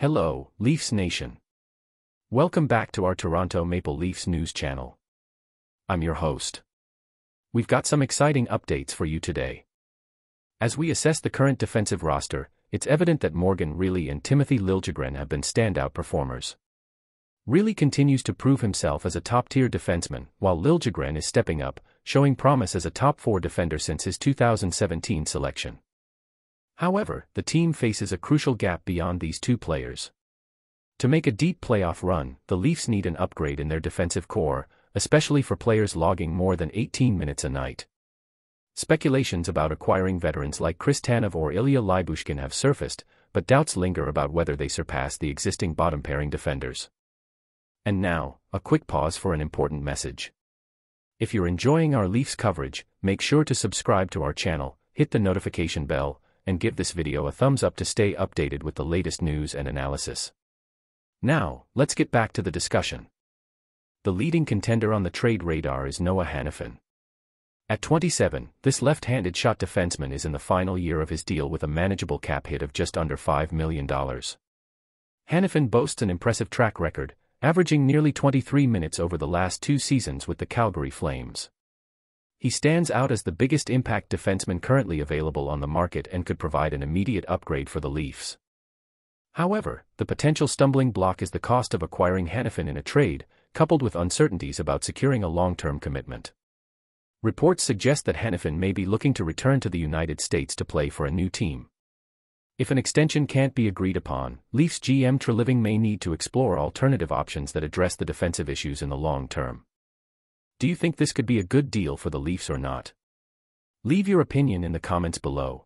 Hello, Leafs Nation. Welcome back to our Toronto Maple Leafs news channel. I'm your host. We've got some exciting updates for you today. As we assess the current defensive roster, it's evident that Morgan Rielly and Timothy Liljegren have been standout performers. Rielly continues to prove himself as a top-tier defenseman, while Liljegren is stepping up, showing promise as a top-four defender since his 2017 selection. However, the team faces a crucial gap beyond these two players. To make a deep playoff run, the Leafs need an upgrade in their defensive core, especially for players logging more than 18 minutes a night. Speculations about acquiring veterans like Chris Tanev or Ilya Lyubushkin have surfaced, but doubts linger about whether they surpass the existing bottom pairing defenders. And now, a quick pause for an important message. If you're enjoying our Leafs coverage, make sure to subscribe to our channel, hit the notification bell, and give this video a thumbs up to stay updated with the latest news and analysis. Now, let's get back to the discussion. The leading contender on the trade radar is Noah Hanifin. At 27, this left-handed shot defenseman is in the final year of his deal with a manageable cap hit of just under $5 million. Hanifin boasts an impressive track record, averaging nearly 23 minutes over the last two seasons with the Calgary Flames. He stands out as the biggest impact defenseman currently available on the market and could provide an immediate upgrade for the Leafs. However, the potential stumbling block is the cost of acquiring Hanifin in a trade, coupled with uncertainties about securing a long-term commitment. Reports suggest that Hanifin may be looking to return to the United States to play for a new team. If an extension can't be agreed upon, Leafs GM Treliving may need to explore alternative options that address the defensive issues in the long term. Do you think this could be a good deal for the Leafs or not? Leave your opinion in the comments below.